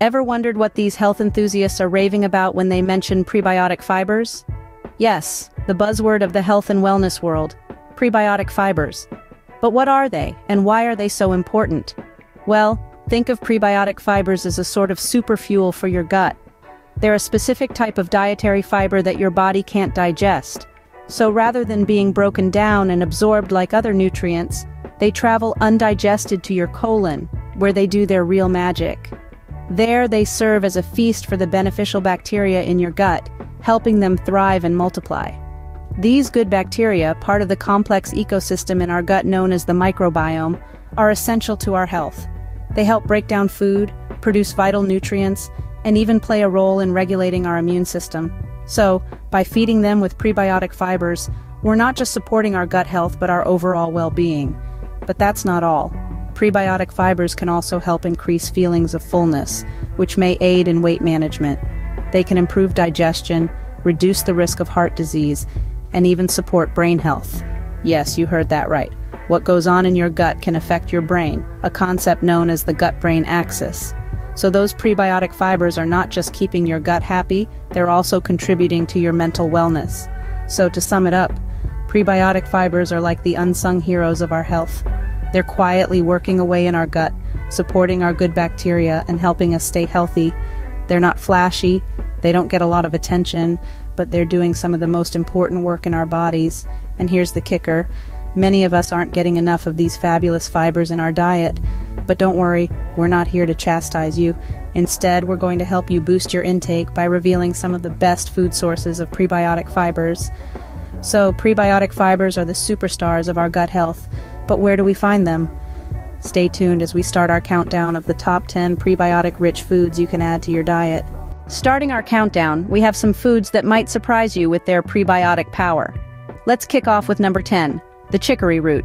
Ever wondered what these health enthusiasts are raving about when they mention prebiotic fibers? Yes, the buzzword of the health and wellness world, prebiotic fibers. But what are they, and why are they so important? Well, think of prebiotic fibers as a sort of super fuel for your gut. They're a specific type of dietary fiber that your body can't digest. So rather than being broken down and absorbed like other nutrients, they travel undigested to your colon, where they do their real magic. There they serve as a feast for the beneficial bacteria in your gut, helping them thrive and multiply. These good bacteria, part of the complex ecosystem in our gut known as the microbiome, are essential to our health. They help break down food, produce vital nutrients, and even play a role in regulating our immune system. So, by feeding them with prebiotic fibers, we're not just supporting our gut health but our overall well-being. But that's not all. Prebiotic fibers can also help increase feelings of fullness, which may aid in weight management. They can improve digestion, reduce the risk of heart disease, and even support brain health. Yes, you heard that right. What goes on in your gut can affect your brain, a concept known as the gut-brain axis. So those prebiotic fibers are not just keeping your gut happy, they're also contributing to your mental wellness. So to sum it up, prebiotic fibers are like the unsung heroes of our health. They're quietly working away in our gut, supporting our good bacteria and helping us stay healthy. They're not flashy, they don't get a lot of attention, but they're doing some of the most important work in our bodies. And here's the kicker. Many of us aren't getting enough of these fabulous fibers in our diet. But don't worry, we're not here to chastise you. Instead, we're going to help you boost your intake by revealing some of the best food sources of prebiotic fibers. So, prebiotic fibers are the superstars of our gut health. But where do we find them? Stay tuned as we start our countdown of the top 10 prebiotic rich foods you can add to your diet. Starting our countdown, we have some foods that might surprise you with their prebiotic power. Let's kick off with number 10, the chicory root.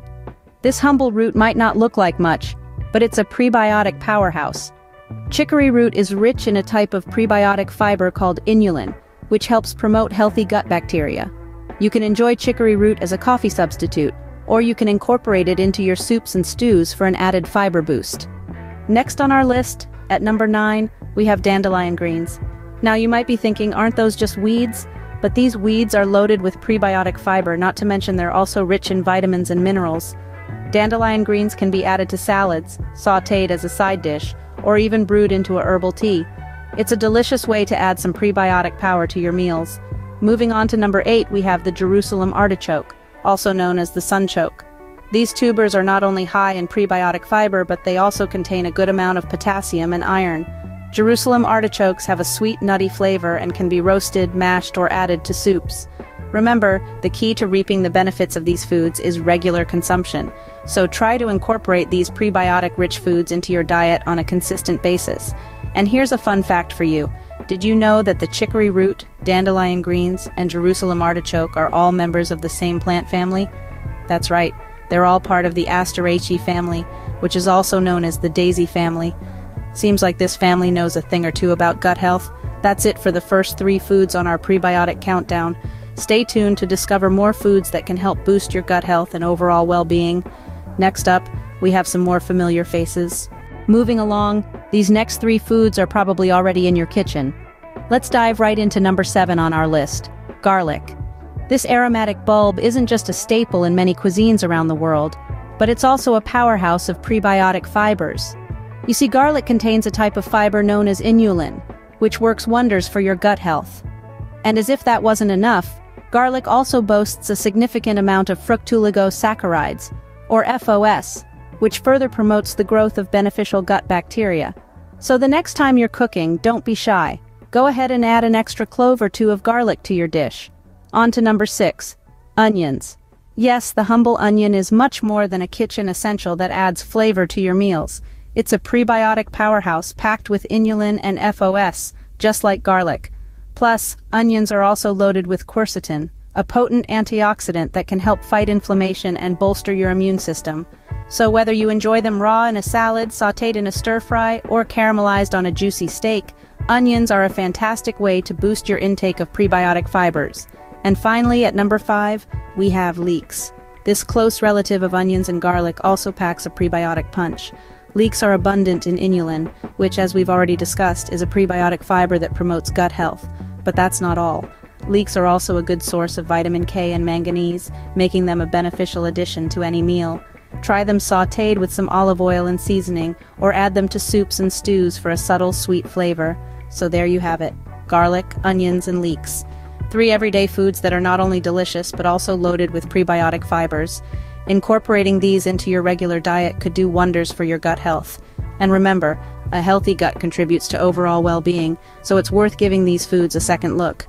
This humble root might not look like much, but it's a prebiotic powerhouse. Chicory root is rich in a type of prebiotic fiber called inulin, which helps promote healthy gut bacteria. You can enjoy chicory root as a coffee substitute, or you can incorporate it into your soups and stews for an added fiber boost. Next on our list, at number 9, we have dandelion greens. Now you might be thinking, aren't those just weeds? But these weeds are loaded with prebiotic fiber, not to mention they're also rich in vitamins and minerals. Dandelion greens can be added to salads, sautéed as a side dish, or even brewed into a herbal tea. It's a delicious way to add some prebiotic power to your meals. Moving on to number 8 we have the Jerusalem artichoke, also known as the sunchoke. These tubers are not only high in prebiotic fiber but they also contain a good amount of potassium and iron. Jerusalem artichokes have a sweet nutty flavor and can be roasted, mashed, or added to soups. Remember, the key to reaping the benefits of these foods is regular consumption, so try to incorporate these prebiotic-rich foods into your diet on a consistent basis. And here's a fun fact for you. Did you know that the chicory root, dandelion greens, and Jerusalem artichoke are all members of the same plant family? That's right, they're all part of the Asteraceae family, which is also known as the daisy family. Seems like this family knows a thing or two about gut health. That's it for the first three foods on our prebiotic countdown. Stay tuned to discover more foods that can help boost your gut health and overall well-being. Next up, we have some more familiar faces. Moving along, these next three foods are probably already in your kitchen. Let's dive right into number 7 on our list, garlic. This aromatic bulb isn't just a staple in many cuisines around the world, but it's also a powerhouse of prebiotic fibers. You see, garlic contains a type of fiber known as inulin, which works wonders for your gut health. And as if that wasn't enough, garlic also boasts a significant amount of fructooligosaccharides, or FOS, which further promotes the growth of beneficial gut bacteria. So the next time you're cooking, don't be shy. Go ahead and add an extra clove or two of garlic to your dish. On to number 6. Onions. Yes, the humble onion is much more than a kitchen essential that adds flavor to your meals. It's a prebiotic powerhouse packed with inulin and FOS, just like garlic. Plus, onions are also loaded with quercetin, a potent antioxidant that can help fight inflammation and bolster your immune system. So whether you enjoy them raw in a salad, sautéed in a stir-fry, or caramelized on a juicy steak, onions are a fantastic way to boost your intake of prebiotic fibers. And finally, at number 5, we have leeks. This close relative of onions and garlic also packs a prebiotic punch. Leeks are abundant in inulin, which, as we've already discussed, is a prebiotic fiber that promotes gut health. But that's not all. Leeks are also a good source of vitamin K and manganese, making them a beneficial addition to any meal. Try them sautéed with some olive oil and seasoning, or add them to soups and stews for a subtle sweet flavor. So there you have it garlic, onions, and leeks. Three everyday foods that are not only delicious but also loaded with prebiotic fibers. Incorporating these into your regular diet could do wonders for your gut health. And remember, a healthy gut contributes to overall well-being, so it's worth giving these foods a second look.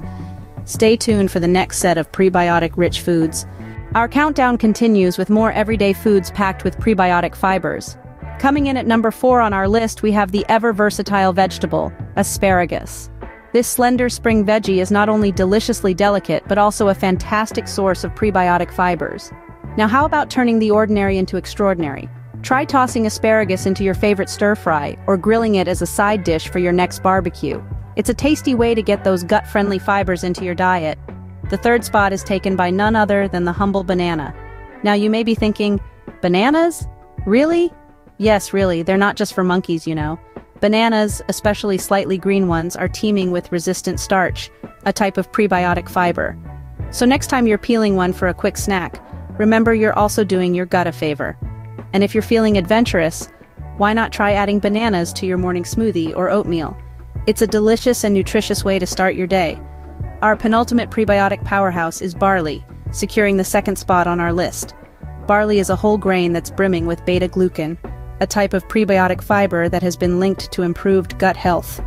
Stay tuned for the next set of prebiotic-rich foods. Our countdown continues with more everyday foods packed with prebiotic fibers. Coming in at number 4 on our list we have the ever-versatile vegetable, asparagus. This slender spring veggie is not only deliciously delicate but also a fantastic source of prebiotic fibers. Now how about turning the ordinary into extraordinary? Try tossing asparagus into your favorite stir-fry or grilling it as a side dish for your next barbecue. It's a tasty way to get those gut-friendly fibers into your diet. The third spot is taken by none other than the humble banana. Now you may be thinking, bananas? Really? Yes, really, they're not just for monkeys, you know. Bananas, especially slightly green ones, are teeming with resistant starch, a type of prebiotic fiber. So next time you're peeling one for a quick snack, remember you're also doing your gut a favor. And if you're feeling adventurous, why not try adding bananas to your morning smoothie or oatmeal? It's a delicious and nutritious way to start your day. Our penultimate prebiotic powerhouse is barley, securing the second spot on our list. Barley is a whole grain that's brimming with beta-glucan, a type of prebiotic fiber that has been linked to improved gut health.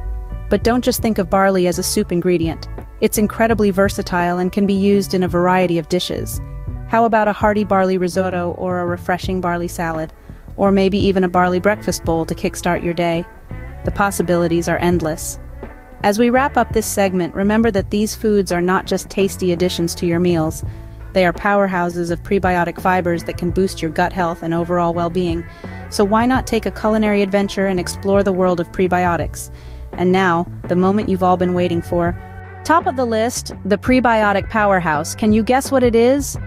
But don't just think of barley as a soup ingredient. It's incredibly versatile and can be used in a variety of dishes. How about a hearty barley risotto or a refreshing barley salad? Or maybe even a barley breakfast bowl to kickstart your day? The possibilities are endless. As we wrap up this segment, remember that these foods are not just tasty additions to your meals. They are powerhouses of prebiotic fibers that can boost your gut health and overall well-being. So why not take a culinary adventure and explore the world of prebiotics? And now, the moment you've all been waiting for. Top of the list, the prebiotic powerhouse. Can you guess what it is?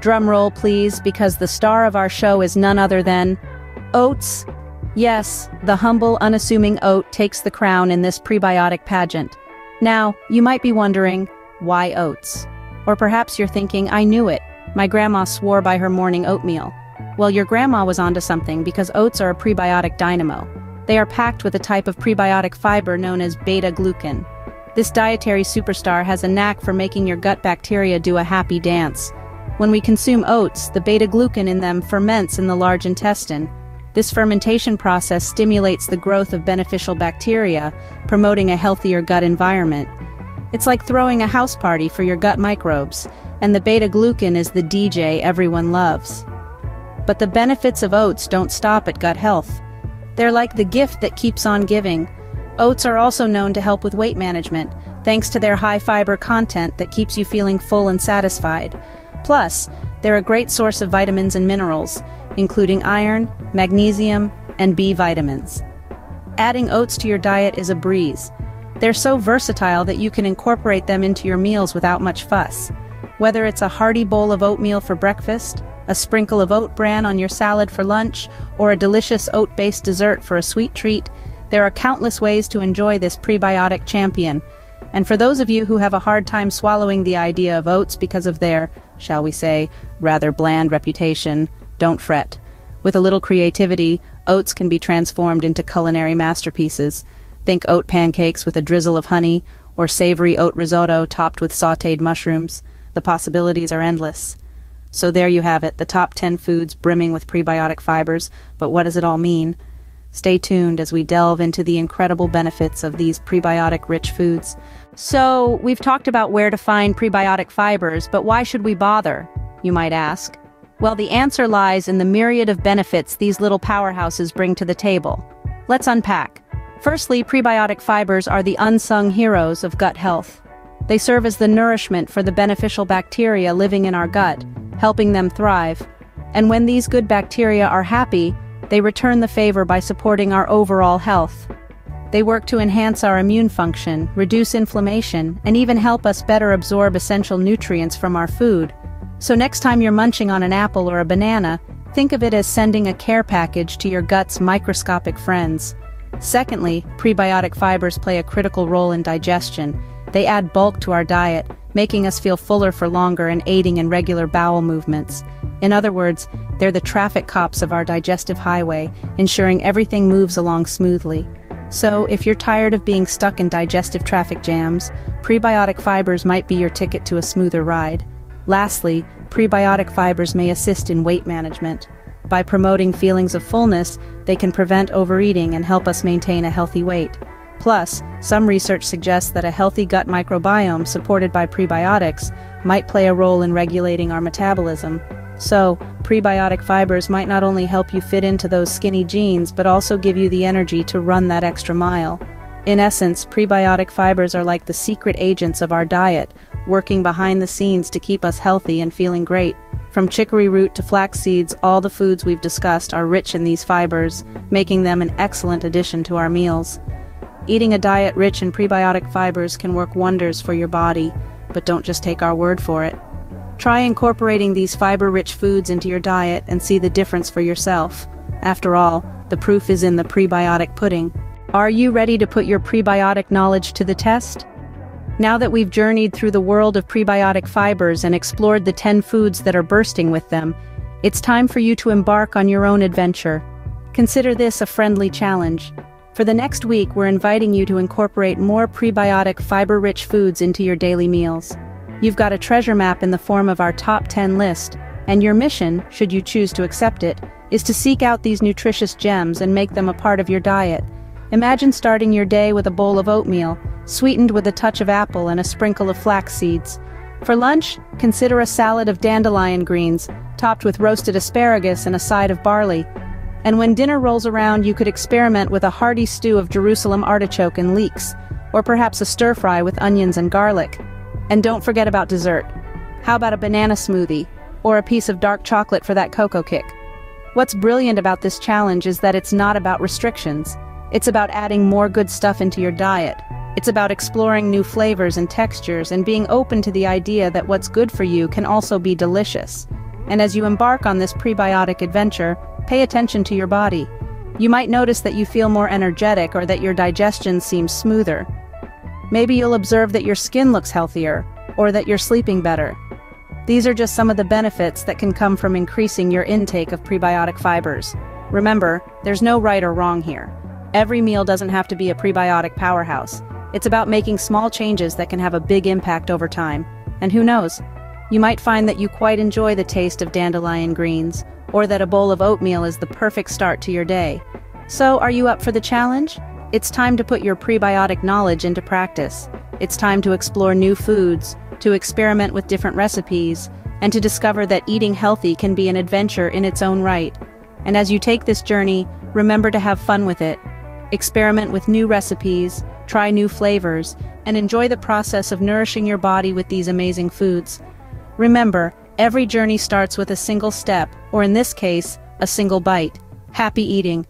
Drum roll, please, because the star of our show is none other than oats. Yes, the humble, unassuming oat takes the crown in this prebiotic pageant. Now, you might be wondering, why oats? Or perhaps you're thinking, I knew it. My grandma swore by her morning oatmeal. Well, your grandma was onto something because oats are a prebiotic dynamo. They are packed with a type of prebiotic fiber known as beta-glucan. This dietary superstar has a knack for making your gut bacteria do a happy dance. When we consume oats, the beta-glucan in them ferments in the large intestine. This fermentation process stimulates the growth of beneficial bacteria, promoting a healthier gut environment. It's like throwing a house party for your gut microbes, and the beta-glucan is the DJ everyone loves. But the benefits of oats don't stop at gut health. They're like the gift that keeps on giving. Oats are also known to help with weight management, thanks to their high fiber content that keeps you feeling full and satisfied. Plus, they're a great source of vitamins and minerals, including iron, magnesium, and B vitamins. Adding oats to your diet is a breeze. They're so versatile that you can incorporate them into your meals without much fuss. Whether it's a hearty bowl of oatmeal for breakfast, a sprinkle of oat bran on your salad for lunch, or a delicious oat-based dessert for a sweet treat, there are countless ways to enjoy this prebiotic champion. And for those of you who have a hard time swallowing the idea of oats because of their, shall we say, rather bland reputation, don't fret. With a little creativity, oats can be transformed into culinary masterpieces. Think oat pancakes with a drizzle of honey, or savory oat risotto topped with sautéed mushrooms. The possibilities are endless. So there you have it, the top 10 foods brimming with prebiotic fibers, but what does it all mean? Stay tuned as we delve into the incredible benefits of these prebiotic-rich foods. So, we've talked about where to find prebiotic fibers, but why should we bother, you might ask? Well, the answer lies in the myriad of benefits these little powerhouses bring to the table. Let's unpack. Firstly, prebiotic fibers are the unsung heroes of gut health. They serve as the nourishment for the beneficial bacteria living in our gut, helping them thrive. And when these good bacteria are happy, they return the favor by supporting our overall health. They work to enhance our immune function, reduce inflammation, and even help us better absorb essential nutrients from our food. So next time you're munching on an apple or a banana, Think of it as sending a care package to your gut's microscopic friends. Secondly, prebiotic fibers play a critical role in digestion. They add bulk to our diet, making us feel fuller for longer and aiding in regular bowel movements. In other words, they're the traffic cops of our digestive highway, ensuring everything moves along smoothly. So, if you're tired of being stuck in digestive traffic jams, prebiotic fibers might be your ticket to a smoother ride. Lastly, prebiotic fibers may assist in weight management. By promoting feelings of fullness, they can prevent overeating and help us maintain a healthy weight. Plus, some research suggests that a healthy gut microbiome supported by prebiotics might play a role in regulating our metabolism. So, prebiotic fibers might not only help you fit into those skinny jeans but also give you the energy to run that extra mile. In essence, prebiotic fibers are like the secret agents of our diet, working behind the scenes to keep us healthy and feeling great. From chicory root to flax seeds, all the foods we've discussed are rich in these fibers, making them an excellent addition to our meals. Eating a diet rich in prebiotic fibers can work wonders for your body, but don't just take our word for it. Try incorporating these fiber-rich foods into your diet and see the difference for yourself. After all, the proof is in the prebiotic pudding. Are you ready to put your prebiotic knowledge to the test? Now that we've journeyed through the world of prebiotic fibers and explored the 10 foods that are bursting with them, it's time for you to embark on your own adventure. Consider this a friendly challenge. For the next week, we're inviting you to incorporate more prebiotic fiber-rich foods into your daily meals. You've got a treasure map in the form of our top 10 list, and your mission, should you choose to accept it, is to seek out these nutritious gems and make them a part of your diet. Imagine starting your day with a bowl of oatmeal, sweetened with a touch of apple and a sprinkle of flax seeds. For lunch, consider a salad of dandelion greens, topped with roasted asparagus and a side of barley. And when dinner rolls around, you could experiment with a hearty stew of Jerusalem artichoke and leeks, or perhaps a stir-fry with onions and garlic. And don't forget about dessert. How about a banana smoothie? Or a piece of dark chocolate for that cocoa kick? What's brilliant about this challenge is that it's not about restrictions. It's about adding more good stuff into your diet. It's about exploring new flavors and textures and being open to the idea that what's good for you can also be delicious. And as you embark on this prebiotic adventure, pay attention to your body. You might notice that you feel more energetic or that your digestion seems smoother. Maybe you'll observe that your skin looks healthier, or that you're sleeping better. These are just some of the benefits that can come from increasing your intake of prebiotic fibers. Remember, there's no right or wrong here. Every meal doesn't have to be a prebiotic powerhouse. It's about making small changes that can have a big impact over time. And who knows? You might find that you quite enjoy the taste of dandelion greens, or that a bowl of oatmeal is the perfect start to your day. So, are you up for the challenge? It's time to put your prebiotic knowledge into practice. It's time to explore new foods, to experiment with different recipes, and to discover that eating healthy can be an adventure in its own right. And as you take this journey, remember to have fun with it. Experiment with new recipes, try new flavors, and enjoy the process of nourishing your body with these amazing foods. Remember, every journey starts with a single step, or in this case, a single bite. Happy eating!